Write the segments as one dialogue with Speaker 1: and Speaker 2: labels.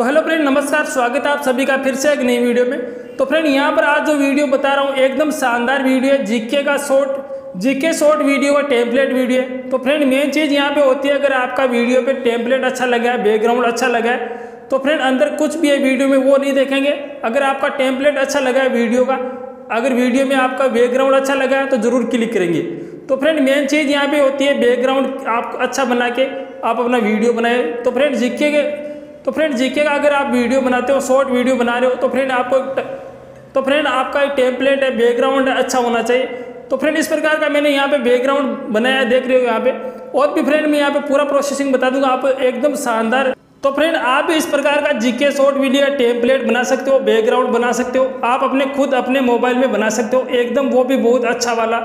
Speaker 1: तो hello friend, नमस्कार, स्वागत है आप सभी का फिर से एक नई वीडियो में। तो फ्रेंड, यहाँ पर आज जो वीडियो बता रहा हूँ, एकदम शानदार वीडियो है, जीके का शॉर्ट, जीके शॉर्ट वीडियो का टेम्पलेट वीडियो है। तो फ्रेंड मेन चीज़ यहाँ पे होती है, अगर आपका वीडियो पे टेम्पलेट अच्छा लगा है बैकग्राउंड अच्छा लगा है तो फ्रेंड, अंदर कुछ भी है वीडियो में वो नहीं देखेंगे। अगर आपका टेम्पलेट अच्छा लगा है वीडियो का, अगर वीडियो में आपका बैकग्राउंड अच्छा लगा है तो ज़रूर क्लिक करेंगे। तो फ्रेंड मेन चीज़ यहाँ पे होती है बैकग्राउंड आप अच्छा बना के आप अपना वीडियो बनाए। तो फ्रेंड, जीके के तो फ्रेंड जीके का अगर आप वीडियो बनाते हो शॉर्ट वीडियो बना रहे हो तो फ्रेंड आपको तो फ्रेंड आपका एक टेम्पलेट है बैकग्राउंड अच्छा होना चाहिए। तो फ्रेंड इस प्रकार का मैंने यहाँ पे बैकग्राउंड बनाया, देख रहे हो यहाँ पे। और भी फ्रेंड मैं यहाँ पे पूरा प्रोसेसिंग बता दूँगा, आप एकदम शानदार। तो फ्रेंड आप भी इस प्रकार का जीके शॉर्ट वीडियो टेम्पलेट बना सकते हो बैकग्राउंड बना सकते हो। आप अपने खुद अपने मोबाइल में बना सकते हो, एकदम वो भी बहुत अच्छा वाला।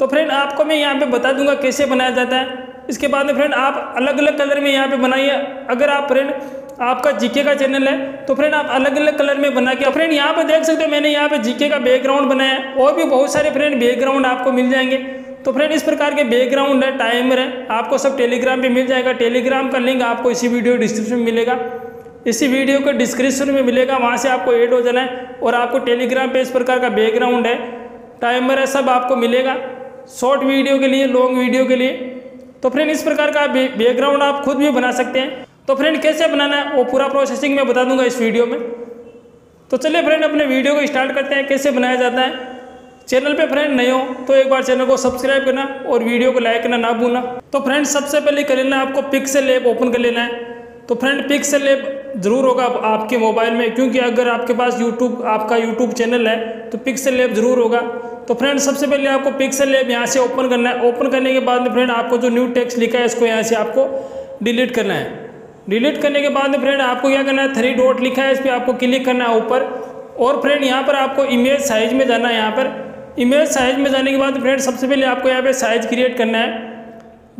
Speaker 1: तो फ्रेंड आपको मैं यहाँ पे बता दूँगा कैसे बनाया जाता है। इसके बाद में फ्रेंड आप अलग अलग कलर में यहाँ पे बनाइए। अगर आप फ्रेंड आपका जीके का चैनल है तो फ्रेंड आप अलग अलग कलर में बना के फ्रेंड यहाँ पे देख सकते हो, मैंने यहाँ पे जीके का बैकग्राउंड बनाया है, और भी बहुत सारे फ्रेंड बैकग्राउंड आपको मिल जाएँगे। तो फ्रेंड इस प्रकार के बैकग्राउंड है टाइमर है, आपको सब टेलीग्राम पे मिल जाएगा। टेलीग्राम का लिंक आपको इसी वीडियो डिस्क्रिप्शन में मिलेगा। इसी वीडियो के डिस्क्रिप्शन में मिलेगा, वहाँ से आपको ऐड हो जाना है, और आपको टेलीग्राम पे इस प्रकार का बैकग्राउंड है टाइमर है, सब आपको मिलेगा। शॉर्ट वीडियो के लिए लॉन्ग वीडियो के लिए। तो फ्रेंड इस प्रकार का बैकग्राउंड आप खुद भी बना सकते हैं। तो फ्रेंड कैसे बनाना है? वो पूरा प्रोसेसिंग मैं बता दूँगा इस वीडियो में। तो चलिए फ्रेंड अपने वीडियो को स्टार्ट करते हैं, कैसे बनाया जाता है। चैनल पे फ्रेंड नए हो तो एक बार चैनल को सब्सक्राइब करना और वीडियो को लाइक करना ना भूलना। तो फ्रेंड सबसे पहले कर लेना आपको पिक्सल ऐप ओपन कर लेना है। तो फ्रेंड पिक्सल ऐप ज़रूर होगा आपके मोबाइल में, क्योंकि अगर आपके पास यूट्यूब आपका यूट्यूब चैनल है तो पिक्सल ऐप ज़रूर होगा। तो फ्रेंड सबसे पहले आपको पिक्सल ऐप यहाँ से ओपन करना है। ओपन करने के बाद में फ्रेंड आपको जो न्यू टेक्स्ट लिखा है, इसको यहाँ से आपको डिलीट करना है। डिलीट करने के बाद फ्रेंड आपको क्या करना है? थ्री डॉट लिखा है, इस पर आपको क्लिक करना है ऊपर। और फ्रेंड यहाँ पर आपको इमेज साइज़ में जाना है, यहाँ पर। इमेज साइज़ में जाने के बाद फ्रेंड सबसे पहले आपको यहाँ पे साइज़ क्रिएट करना है।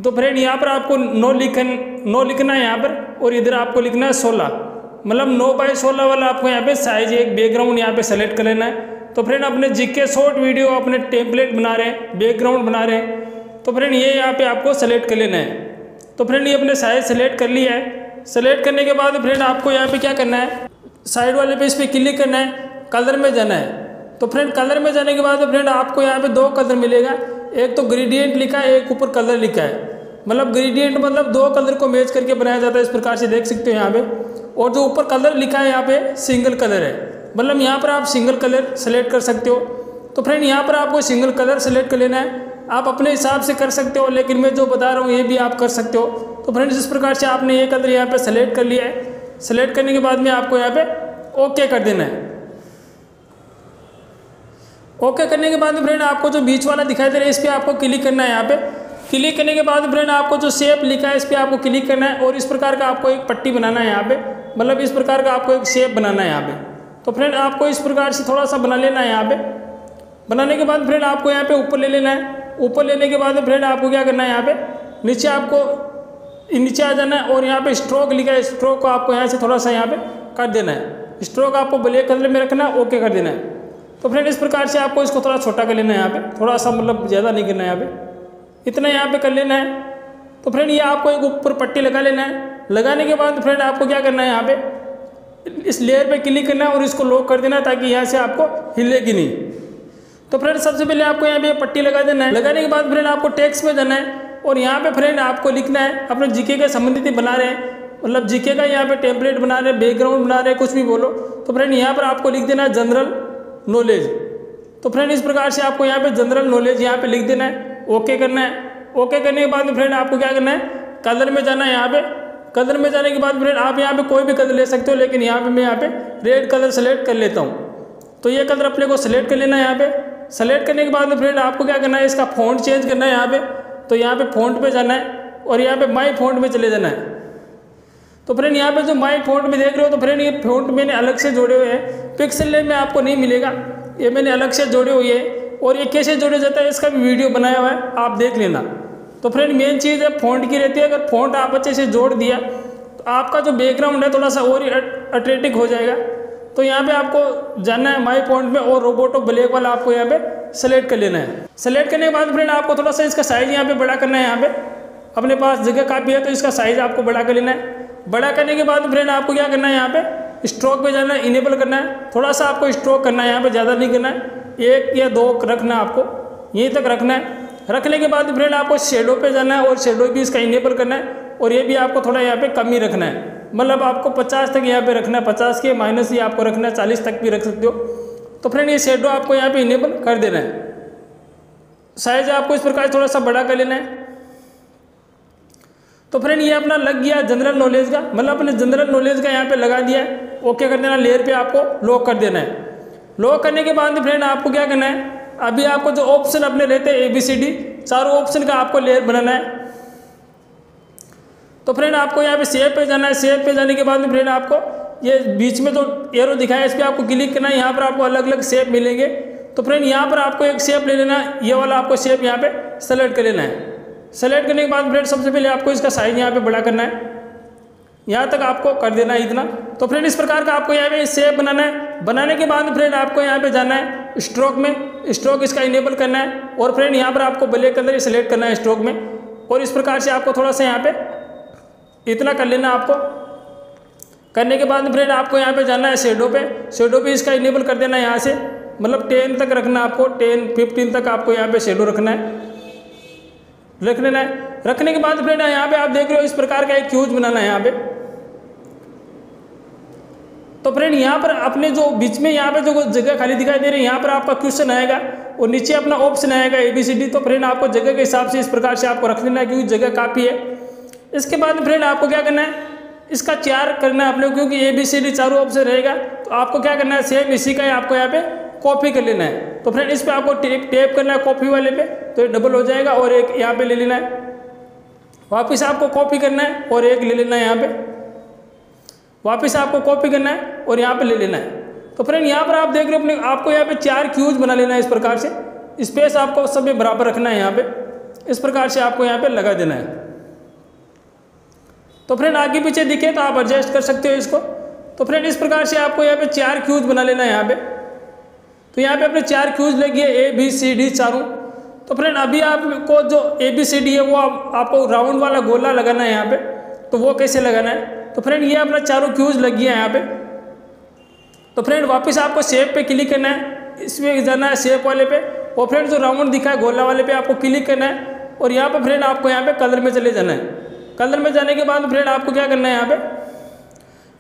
Speaker 1: तो फ्रेंड यहाँ पर आपको नो लिखन नो लिखना है यहाँ पर, और इधर आपको लिखना है सोलह। मतलब नौ बाई सोलह वाला आपको यहाँ पे साइज़ एक बैकग्राउंड यहाँ पे सेलेक्ट कर लेना है। तो फ्रेंड अपने जिक्के शॉर्ट वीडियो अपने टेम्पलेट बना रहे हैं बैकग्राउंड बना रहे हैं। तो फ्रेंड ये यहाँ पे आपको सेलेक्ट कर लेना है। तो फ्रेंड ये अपने साइज़ सेलेक्ट कर लिया है। सेलेक्ट करने के बाद फ्रेंड आपको यहाँ पे क्या करना है? साइड वाले पे इस पर क्लिक करना है कलर में जाना है। तो फ्रेंड कलर में जाने के बाद फ्रेंड आपको यहाँ पे दो कलर मिलेगा। एक तो ग्रेडियंट लिखा है, एक ऊपर कलर लिखा है। मतलब ग्रेडियंट मतलब दो कलर को मैच करके बनाया जाता है, इस प्रकार से देख सकते हो यहाँ पे। और जो ऊपर कलर लिखा है यहाँ पे सिंगल कलर है। मतलब यहाँ पर आप सिंगल कलर सेलेक्ट कर सकते हो। तो फ्रेंड यहाँ पर आपको सिंगल कलर सेलेक्ट कर लेना है। आप अपने हिसाब से कर सकते हो, लेकिन मैं जो बता रहा हूँ, ये भी आप कर सकते हो। तो फ्रेंड्स इस प्रकार से आपने ये कलर यहाँ पे सेलेक्ट कर लिया है। सेलेक्ट करने के बाद में आपको यहाँ पे ओके कर देना है। ओके करने के बाद फ्रेंड आपको जो बीच वाला दिखाई दे रहा है, इस पर आपको क्लिक करना है यहाँ पे। क्लिक करने के बाद फ्रेंड आपको जो शेप लिखा है, इस पर आपको क्लिक करना है और इस प्रकार का आपको एक पट्टी बनाना है यहाँ पे। मतलब इस प्रकार का आपको एक शेप बनाना है यहाँ पे। तो फ्रेंड आपको इस प्रकार से थोड़ा सा बना लेना है यहाँ पे। बनाने के बाद फ्रेंड आपको यहाँ पे ऊपर ले लेना है। ऊपर लेने के बाद फ्रेंड आपको क्या करना है यहाँ पे? नीचे आपको नीचे आ जाना है और यहाँ पे स्ट्रोक लिखा है स्ट्रोक को आपको यहाँ से थोड़ा सा यहाँ पे कर देना है। स्ट्रोक आपको ब्लैक कलर में रखना है ओके कर देना है। तो फ्रेंड इस प्रकार से आपको इसको थोड़ा छोटा कर लेना है यहाँ पे। थोड़ा सा मतलब ज़्यादा नहीं करना है यहाँ पे। इतना यहाँ पे कर लेना है। तो फ्रेंड ये आपको एक ऊपर पट्टी लगा लेना है। लगाने के बाद फ्रेंड आपको क्या करना है यहाँ पे? इस लेयर पे क्लिक करना है और इसको लॉक कर देना है ताकि यहाँ से आपको हिलेगी नहीं। तो फ्रेंड सबसे पहले आपको यहाँ पे पट्टी लगा देना है। लगाने के बाद फ्रेंड आपको टैक्स में जाना है। और यहाँ पे फ्रेंड आपको लिखना है, अपने जीके के संबंधित ही बना रहे हैं। मतलब जीके का यहाँ पे टेम्पलेट बना रहे हैं बैकग्राउंड बना रहे हैं, कुछ भी बोलो। तो फ्रेंड यहाँ पर आपको लिख देना है जनरल नॉलेज तो फ्रेंड इस प्रकार से आपको यहाँ पे जनरल नॉलेज यहाँ पे लिख देना है। ओके करना है। ओके करने के बाद में फ्रेंड आपको क्या करना है? कलर में जाना है यहाँ पे। कलर में जाने के बाद फ्रेंड आप यहाँ पे कोई भी कलर ले सकते हो, लेकिन यहाँ पे मैं यहाँ पे रेड कलर सेलेक्ट कर लेता हूँ। तो ये कलर अपने को सेलेक्ट कर लेना है यहाँ पे। सेलेक्ट करने के बाद में फ्रेंड आपको क्या करना है? इसका फ़ॉन्ट चेंज करना है यहाँ पे। तो यहाँ पे फ़ॉन्ट पे जाना है और यहाँ पे माई फ़ॉन्ट में चले जाना है। तो फ्रेंड यहाँ पे जो माई फ़ॉन्ट में देख रहे हो तो फ्रेंड ये फ़ॉन्ट मैंने अलग से जोड़े हुए हैं। पिक्सल में आपको नहीं मिलेगा। ये मैंने अलग से जोड़े हुए हैं और ये कैसे जोड़े जाता है, इसका भी वीडियो बनाया हुआ है, आप देख लेना। तो फ्रेंड मेन चीज़ है फ़ॉन्ट की रहती है। अगर फ़ॉन्ट आप अच्छे से जोड़ दिया तो आपका जो बैकग्राउंड है, थोड़ा सा और अट्रेटिक हो जाएगा। तो यहाँ पे आपको जाना है माई पॉइंट में और रोबोटो ब्लैक वाला आपको यहाँ पे सेलेक्ट कर लेना है। सेलेक्ट करने के बाद फ्रेंड आपको थोड़ा सा इसका साइज़ यहाँ पे बड़ा करना है यहाँ पे। अपने पास जगह काफ़ी है तो इसका साइज़ आपको बड़ा कर लेना है। बड़ा करने के बाद फ्रेंड आपको क्या करना है यहाँ पे? स्ट्रोक पे जाना है इनेबल करना है। थोड़ा सा आपको स्ट्रोक करना है यहाँ पे, ज़्यादा नहीं करना है। एक या दो रखना है आपको, यहीं तक रखना है। रखने के बाद फ्रेंड आपको शेडो पे जाना है और शेडो भी इसका इनेबल करना है और ये भी आपको थोड़ा यहाँ पे कम ही रखना है। मतलब आपको 50 तक यहाँ पे रखना है 50 के माइनस ही आपको रखना है 40 तक भी रख सकते हो। तो फ्रेंड ये शेडो आपको यहाँ पे इनेबल कर देना है। साइज़ आपको इस प्रकार थोड़ा सा बड़ा कर लेना है। तो फ्रेंड ये अपना लग गया जनरल नॉलेज का मतलब अपने जनरल नॉलेज का यहाँ पे लगा दिया है। ओके कर देना लेयर पे आपको लॉक कर देना है। लॉक करने के बाद फ्रेंड आपको क्या करना है, अभी आपको जो ऑप्शन अपने रहते हैं ए बी सी डी चारों ऑप्शन का आपको लेयर बनाना है। तो फ्रेंड आपको यहाँ पे सेव पे जाना है। सेव पे जाने के बाद में फ्रेंड आपको ये बीच में जो एरो दिखाया इस पर आपको क्लिक करना है, यहाँ पर आपको अलग अलग शेप मिलेंगे। तो फ्रेंड यहाँ पर आपको एक शेप ले लेना है, ये वाला आपको शेप यहाँ पे सेलेक्ट कर लेना है। सेलेक्ट करने के बाद फ्रेंड सबसे पहले आपको इसका साइज़ यहाँ पे बड़ा करना है। यहाँ तक आपको कर देना है इतना। तो फ्रेंड इस प्रकार का आपको यहाँ पे शेप बनाना है। बनाने के बाद फ्रेंड आपको यहाँ पे जाना है स्ट्रोक में। स्ट्रोक इसका इनेबल करना है और फ्रेंड यहाँ पर आपको ब्लैक कलर सेलेक्ट करना है स्ट्रोक में। और इस प्रकार से आपको थोड़ा सा यहाँ पे इतना कर लेना आपको। करने के बाद फ्रेंड आपको यहाँ पे जाना है शेडो पे। शेडो पे इसका इनेबल कर देना है यहाँ से। मतलब टेन तक रखना है आपको टेन फिफ्टीन तक आपको यहाँ पे शेडो रखना है। रख लेना है। रखने के बाद फ्रेंड यहाँ पे आप देख रहे हो इस प्रकार का एक क्यूज बनाना है यहाँ पे। तो फ्रेंड यहाँ पर अपने जो बीच में यहाँ पे जो जगह खाली दिखाई दे रही है, यहाँ पर आपका क्वेश्चन आएगा और नीचे अपना ऑप्शन आएगा ए बी सी डी तो फ्रेंड आपको जगह के हिसाब से इस प्रकार से आपको रख लेना है, क्योंकि जगह काफ़ी है। इसके बाद फ्रेंड आपको क्या करना है? इसका चार करना है अपने क्योंकि ए बी सी डी चारों ऑप्शन रहेगा। तो आपको क्या करना है सेम इसी का ही आपको यहाँ पे कॉपी कर लेना है। तो फ्रेंड इस पर आपको टेप टेप करना है कॉपी वाले पे तो ये डबल हो जाएगा और एक यहाँ पे ले लेना है। वापिस आपको कॉपी करना है और एक ले लेना है यहाँ पे। वापिस आपको कॉपी करना है और यहाँ पे ले लेना है। तो फ्रेंड यहाँ पर आप देख रहे हो अपने, आपको यहाँ पे चार क्यूज बना लेना है इस प्रकार से। स्पेस आपको सब में बराबर रखना है यहाँ पे। इस प्रकार से आपको यहाँ पे लगा देना है। तो फ्रेंड आगे पीछे दिखे तो आप एडजस्ट कर सकते हो इसको। तो फ्रेंड इस प्रकार से आपको यहाँ पे चार क्यूज बना लेना है यहाँ पे। तो यहाँ पे अपने चार क्यूज लगी है ए बी सी डी चारों। तो फ्रेंड अभी आपको जो ए बी सी डी है वो आप, आपको राउंड वाला गोला लगाना है यहाँ पे। तो वो कैसे लगाना है? तो फ्रेंड ये अपना चारों क्यूज लगी है यहाँ पे। तो फ्रेंड वापस आपको शेप पे क्लिक करना है। इसमें जाना है शेप वाले पे। और फ्रेंड जो राउंड दिखा है गोला वाले पे आपको क्लिक करना है। और यहाँ पे फ्रेंड आपको यहाँ पे कलर में चले जाना है। कलर में जाने के बाद फ्रेंड आपको क्या करना है यहाँ पे?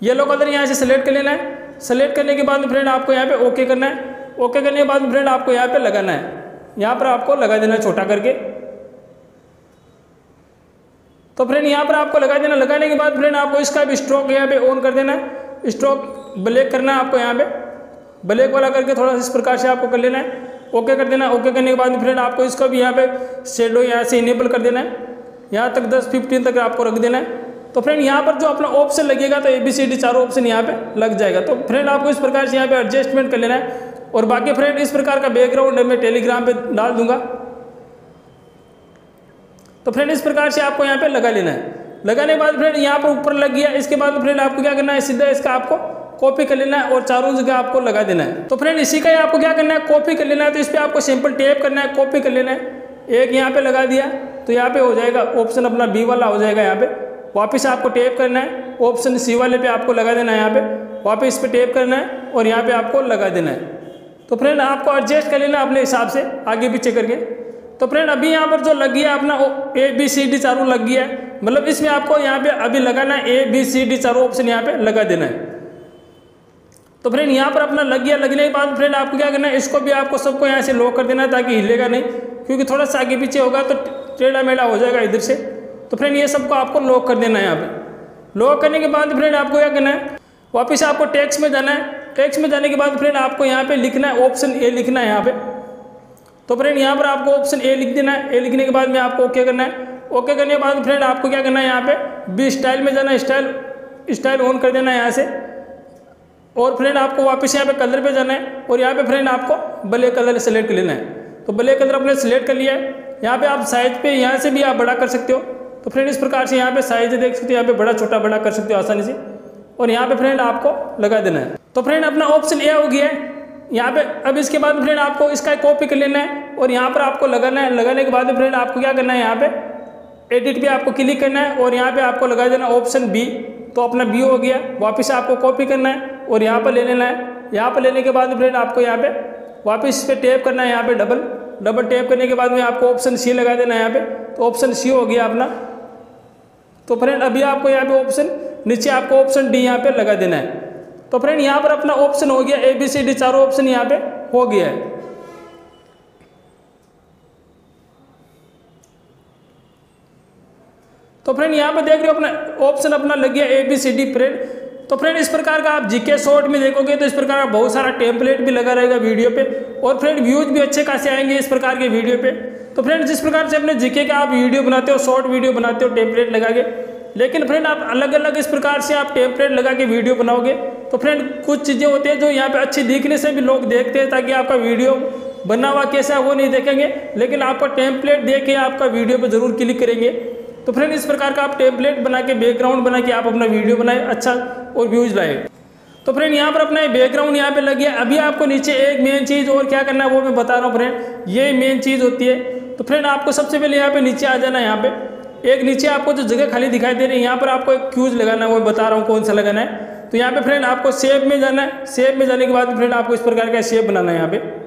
Speaker 1: येलो कलर यहाँ से सेलेक्ट कर लेना है। सेलेक्ट करने के बाद फ्रेंड आपको यहाँ पे ओके करना है। ओके करने के बाद फ्रेंड आपको यहाँ पे लगाना है। यहाँ पर आपको लगा देना छोटा करके। तो फ्रेंड यहाँ पर आपको लगा देना। लगाने के बाद फ्रेंड आपको इसका भी स्ट्रोक यहाँ पे ऑन कर देना है। स्ट्रोक ब्लैक करना है आपको यहाँ पे। ब्लैक वाला करके थोड़ा सा इस प्रकार से आपको कर लेना है। ओके कर देना। ओके करने के बाद फ्रेंड आपको इसका भी यहाँ पे शेडो यहाँ से इनेबल कर देना है। यहाँ तक 10 15 तक आपको रख देना है। तो फ्रेंड यहाँ पर जो अपना ऑप्शन लगेगा तो ए बी सी डी चारों ऑप्शन यहाँ पे लग जाएगा। तो फ्रेंड आपको इस प्रकार से यहाँ पे एडजस्टमेंट कर लेना है। और बाकी फ्रेंड इस प्रकार का बैकग्राउंड मैं टेलीग्राम पे डाल दूँगा। तो फ्रेंड इस प्रकार से आपको यहाँ पे लगा लेना है। लगाने के बाद फ्रेंड यहाँ पर ऊपर लग गया। इसके बाद फ्रेंड आपको क्या करना है? सीधा इसका आपको कॉपी कर लेना है और चारों जगह आपको लगा देना है। तो फ्रेंड इसी का आपको क्या करना है? कॉपी कर लेना है। तो इस पर आपको सिंपल टेप करना है कॉपी कर लेना है। एक यहाँ पे लगा दिया तो यहाँ पे हो जाएगा ऑप्शन अपना बी वाला हो जाएगा यहाँ पे। वापस आपको टेप करना है ऑप्शन सी वाले पे आपको लगा देना है यहाँ पे। वापस इस पर टेप करना है और यहाँ पे आपको लगा देना है। तो फ्रेंड आपको एडजस्ट कर लेना अपने हिसाब से, आगे पीछे करके। तो फ्रेंड अभी यहाँ पर जो लग गया अपना ए बी सी डी चारों लग गया है। मतलब इसमें आपको यहाँ पे अभी लगाना है ए बी सी डी चारों ऑप्शन यहाँ पे लगा देना है। तो फ्रेंड यहाँ पर अपना लग गया, लगने के बाद फ्रेंड आपको क्या करना है, इसको भी आपको सबको यहाँ से लॉक कर देना है ताकि हिलेगा नहीं। क्योंकि थोड़ा सा आगे पीछे होगा तो टेढ़ा मेढ़ा हो जाएगा इधर से। तो फ्रेंड, ये सबको आपको लॉक कर देना है यहाँ पे। लॉक करने के बाद फ्रेंड, आपको क्या करना है? वापस आपको टैक्स में जाना है। टैक्स में जाने के बाद फ्रेंड, आपको यहाँ पे लिखना है ऑप्शन ए लिखना है यहाँ पे। तो फ्रेंड, यहाँ पर आपको ऑप्शन ए लिख देना है। ए लिखने के बाद में आपको ओके करना है। ओके करने के बाद फ्रेंड, आपको क्या करना है यहाँ पे? बी स्टाइल में जाना है स्टाइल स्टाइल ऑन कर देना है यहाँ से। और फ्रेंड, आपको वापस यहाँ पे कलर पे जाना है। और यहाँ पे फ्रेंड, आपको ब्लैक कलर सेलेक्ट कर लेना है। तो ब्लैक कलर आपने सेलेक्ट कर लिया है, यहाँ पे आप साइज़ पे यहाँ से भी आप बड़ा कर सकते हो। तो फ्रेंड इस प्रकार से यहाँ पे साइज़ देख सकते हो, यहाँ पे बड़ा, छोटा, बड़ा कर सकते हो आसानी से। और यहाँ पे फ्रेंड आपको लगा देना है। तो फ्रेंड अपना ऑप्शन ए हो गया है। यहाँ पे अब इसके बाद फ्रेंड आपको इसका कॉपी कर लेना है। और यहाँ पर आपको लगाना है। लगाने के बाद फ्रेंड आपको क्या करना है, यहाँ पे एडिट पे आपको क्लिक करना है। और यहाँ पे आपको लगा देना ऑप्शन बी तो अपना बी हो गया। वापस आपको कॉपी करना है। और यहाँ पर ले लेना है। यहाँ पर लेने के बाद फ्रेंड आपको यहाँ पे वापस इस पर टैप करना है यहाँ पे डबल डबल टैप करने के बाद में आपको ऑप्शन सी लगा देना है यहाँ पे। तो ऑप्शन सी हो गया अपना। तो फ्रेंड अभी आपको यहाँ पे ऑप्शन नीचे आपको ऑप्शन डी यहाँ पे लगा देना है। तो फ्रेंड यहाँ पर अपना ऑप्शन हो गया ए बी सी डी चारों ऑप्शन यहाँ पे हो गया है। तो फ्रेंड यहाँ पे देख रहे हो अपना ऑप्शन अपना लग गया A B C D friend तो फ्रेंड, इस प्रकार का आप जीके शॉर्ट में देखोगे तो इस प्रकार का बहुत सारा टेम्पलेट भी लगा रहेगा वीडियो पे और फ्रेंड व्यूज़ भी अच्छे खासे आएँगे इस प्रकार के वीडियो पे। तो फ्रेंड, जिस प्रकार से अपने जीके का आप वीडियो बनाते हो शॉर्ट वीडियो बनाते हो टेम्पलेट लगा के लेकिन फ्रेंड, आप अलग अलग इस प्रकार से आप टेम्पलेट लगा के वीडियो बनाओगे तो फ्रेंड, कुछ चीज़ें होती हैं जो यहाँ पे अच्छी दिखने से भी लोग देखते हैं, ताकि आपका वीडियो बना हुआ कैसा है वो नहीं देखेंगे, लेकिन आपका टेम्पलेट देख के आपका वीडियो पर ज़रूर क्लिक करेंगे। तो फ्रेंड, इस प्रकार का आप टेम्पलेट बना के बैकग्राउंड बना के आप अपना वीडियो बनाए अच्छा और व्यूज़ लाए। तो फ्रेंड, यहाँ पर अपना बैकग्राउंड यहाँ पे लग गया। अभी आपको नीचे एक मेन चीज़ और क्या करना है, वो मैं बता रहा हूँ फ्रेंड। ये मेन चीज़ होती है। तो फ्रेंड, आपको सबसे पहले यहाँ पे नीचे आ जाना है यहाँ पे। एक नीचे आपको जो जगह खाली दिखाई दे रही है, यहाँ पर आपको एक क्यूज लगाना है, वो बता रहा हूँ कौन सा लगाना है। तो यहाँ पे फ्रेंड, आपको सेप में जाना है। सेप में जाने के बाद फ्रेंड, आपको इस प्रकार का सेप बनाना है यहाँ पे।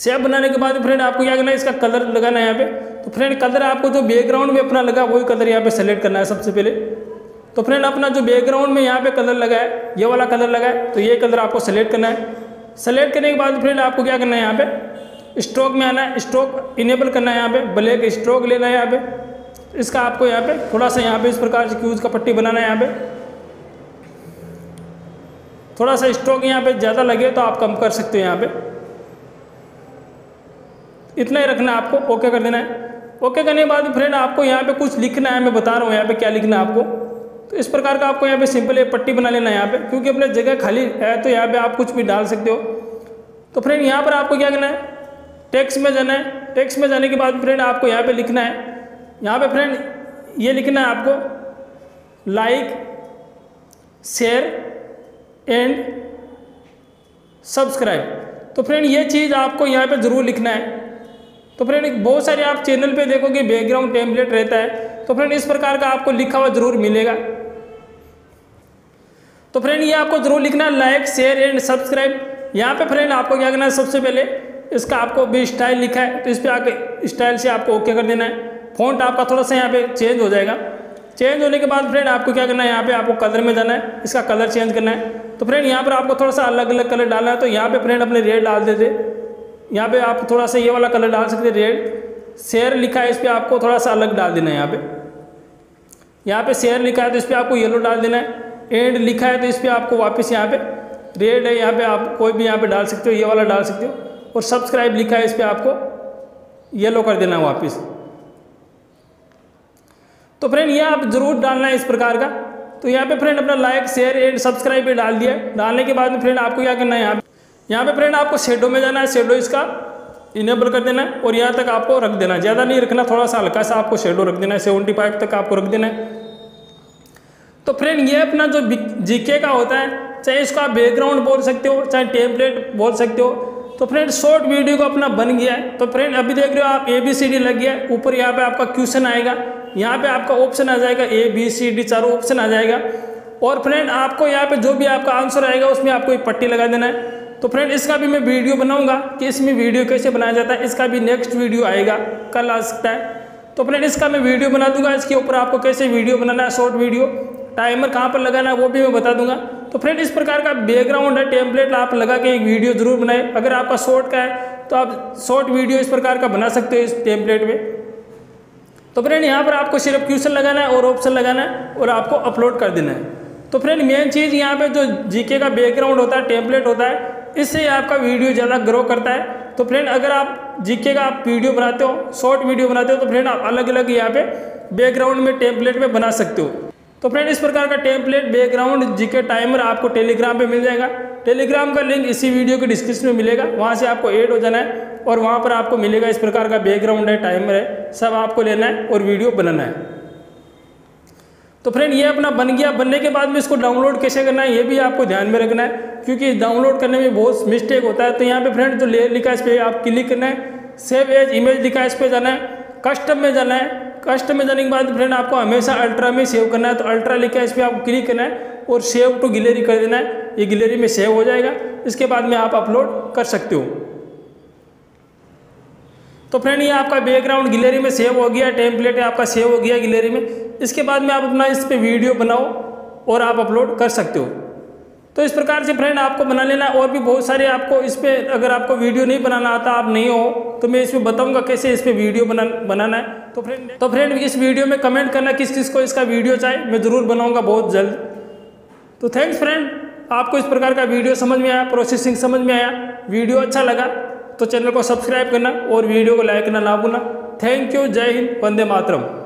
Speaker 1: सेप बनाने के बाद फ्रेंड आपको क्या करना है, इसका कलर लगाना है यहाँ पे। तो फ्रेंड कलर आपको जो बैकग्राउंड में अपना लगा, वही कलर यहाँ पे सेलेक्ट करना है सबसे पहले। तो फ्रेंड अपना जो बैकग्राउंड में यहाँ पे कलर लगा है, ये वाला कलर लगा है तो ये कलर आपको सेलेक्ट करना है। सेलेक्ट करने के बाद फ्रेंड आपको क्या करना है यहाँ पे स्ट्रोक में आना है स्ट्रोक इनेबल करना है यहाँ पे ब्लैक स्ट्रोक लेना है यहाँ पे। इसका आपको यहाँ पे थोड़ा सा यहाँ पे इस प्रकार से क्यूज का पट्टी बनाना है यहाँ पे। थोड़ा सा स्ट्रोक यहाँ पे ज़्यादा लगे तो आप कम कर सकते हो यहाँ पे। इतना ही रखना है आपको, ओके कर देना है। ओके करने के बाद फ्रेंड आपको यहाँ पे कुछ लिखना है, मैं बता रहा हूँ यहाँ पे क्या लिखना है आपको। तो इस प्रकार का आपको यहाँ पे सिंपल एक पट्टी बना लेना है यहाँ पे, क्योंकि अपने जगह खाली है तो यहाँ पे आप कुछ भी डाल सकते हो। तो फ्रेंड यहाँ पर आपको क्या करना है? टेक्स में जाना है। टेक्स में जाने के बाद फ्रेंड आपको यहाँ पे लिखना है। यहाँ पे फ्रेंड ये लिखना है आपको लाइक शेयर एंड सब्सक्राइब तो फ्रेंड ये चीज़ आपको यहाँ पे ज़रूर लिखना है। तो फ्रेंड बहुत सारे आप चैनल पे देखोगे बैकग्राउंड टेम्पलेट रहता है। तो फ्रेंड, इस प्रकार का आपको लिखा हुआ ज़रूर मिलेगा। तो फ्रेंड, ये आपको ज़रूर लिखना लाइक शेयर एंड सब्सक्राइब यहाँ पे फ्रेंड, आपको क्या करना है? सबसे पहले इसका आपको भी स्टाइल लिखा है। तो इस पर आके स्टाइल से आपको ओके कर देना है। फॉन्ट आपका थोड़ा सा यहाँ पे चेंज हो जाएगा। चेंज होने के बाद फ्रेंड, आपको क्या करना है? यहाँ पे आपको कलर में जाना है। इसका कलर चेंज करना है। तो फ्रेंड, यहाँ पर आपको थोड़ा सा अलग अलग कलर डालना है। तो यहाँ पे फ्रेंड, अपने रेड डाल देते। यहाँ पे आप थोड़ा सा ये वाला कलर डाल सकते रेड शेयर लिखा है, इस पर आपको थोड़ा सा अलग डाल देना है यहाँ पे। यहाँ पे शेयर लिखा है तो इस पर आपको येलो डाल देना है। एंड लिखा है तो इस पर आपको वापस यहाँ पे रेड है, यहाँ पे आप कोई भी यहाँ पे डाल सकते हो, ये वाला डाल सकते हो। और सब्सक्राइब लिखा है, इस पर आपको येलो कर देना है वापस। तो फ्रेंड ये आप ज़रूर डालना है इस प्रकार का। तो यहाँ पे फ्रेंड अपना लाइक शेयर एंड सब्सक्राइब पे डाल दिया डालने के बाद में फ्रेंड आपको क्या करना है यहाँ यहाँ पे फ्रेंड आपको शेडो में जाना है शेडो इसका इनेबल कर देना है और यहाँ तक आपको रख देना है। ज़्यादा नहीं रखना, थोड़ा सा हल्का सा आपको शेडो रख देना है। सेवेंटी फाइव तक आपको रख देना है। तो फ्रेंड ये अपना जो जीके का होता है, चाहे इसको आप बैकग्राउंड बोल सकते हो, चाहे टेम्पलेट बोल सकते हो तो फ्रेंड शॉर्ट वीडियो को अपना बन गया है। तो फ्रेंड अभी देख रहे हो आप ए बी सी डी लग गया है। ऊपर यहाँ पे आपका क्वेश्चन आएगा। यहाँ पे आपका ऑप्शन आ जाएगा ए बी सी डी चारों ऑप्शन आ जाएगा। और फ्रेंड आपको यहाँ पे जो भी आपका आंसर आएगा, उसमें आपको एक पट्टी लगा देना है। तो फ्रेंड इसका भी मैं वीडियो बनाऊँगा कि इसमें वीडियो कैसे बनाया जाता है, इसका भी नेक्स्ट वीडियो आएगा, कल आ सकता है। तो फ्रेंड इसका मैं वीडियो बना दूँगा, इसके ऊपर आपको कैसे वीडियो बनाना है शॉर्ट वीडियो टाइमर कहाँ पर लगाना है, वो भी मैं बता दूँगा। तो फ्रेंड इस प्रकार का बैकग्राउंड है टेम्पलेट आप लगा के एक वीडियो ज़रूर बनाए। अगर आपका शॉर्ट का है तो आप शॉर्ट वीडियो इस प्रकार का बना सकते हो इस टेम्पलेट में। तो फ्रेंड यहाँ पर आपको सिर्फ़ क्वेश्चन लगाना है और ऑप्शन लगाना है और आपको अपलोड कर देना है। तो फ्रेंड मेन चीज़ यहाँ पे जो जीके का बैकग्राउंड होता है टेम्पलेट होता है इससे आपका वीडियो ज़्यादा ग्रो करता है। तो फ्रेंड अगर आप जीके का आप वीडियो बनाते हो शॉर्ट वीडियो बनाते हो तो फ्रेंड आप अलग अलग यहाँ पे बैकग्राउंड में टेम्पलेट में बना सकते हो। तो फ्रेंड इस प्रकार का टेम्पलेट बैकग्राउंड जीके टाइमर आपको टेलीग्राम पे मिल जाएगा। टेलीग्राम का लिंक इसी वीडियो के डिस्क्रिप्शन में मिलेगा। वहाँ से आपको ऐड हो जाना है और वहाँ पर आपको मिलेगा इस प्रकार का बैकग्राउंड है टाइमर है। सब आपको लेना है और वीडियो बनाना है। तो फ्रेंड ये अपना बन गया। बनने के बाद में इसको डाउनलोड कैसे करना है, ये भी आपको ध्यान में रखना है। क्योंकि डाउनलोड करने में बहुत मिस्टेक होता है। तो यहाँ पे फ्रेंड जो लेयर लिखा इस पर आप क्लिक करना है। सेव एज इमेज लिखा है, इस पर जाना है। कस्टम में जाना है। कस्टम में जाने के बाद फ्रेंड आपको हमेशा अल्ट्रा में सेव करना है। तो अल्ट्रा लिखा है, इस पर आपको क्लिक करना है और सेव टू गिलेरी कर देना है। ये गिलेरी में सेव हो जाएगा। इसके बाद में आप अपलोड कर सकते हो। तो फ्रेंड ये आपका बैकग्राउंड गिलेरी में सेव हो गया टेम्पलेट आपका सेव हो गया गिलेरी में। इसके बाद में आप अपना इस पर वीडियो बनाओ और आप अपलोड कर सकते हो। तो इस प्रकार से फ्रेंड आपको बना लेना और भी बहुत सारे आपको इस पर अगर आपको वीडियो नहीं बनाना आता, आप नहीं हो तो मैं इसमें बताऊँगा कैसे इस पर वीडियो बना, बनाना है। तो फ्रेंड तो फ्रेंड इस वीडियो में कमेंट करना किस किस को इसका वीडियो चाहे मैं ज़रूर बनाऊँगा बहुत जल्द। तो थैंक्स फ्रेंड आपको इस प्रकार का वीडियो समझ में आया प्रोसेसिंग समझ में आया वीडियो अच्छा लगा तो चैनल को सब्सक्राइब करना और वीडियो को लाइक करना ना भूलना थैंक यू जय हिंद, वंदे मातरम।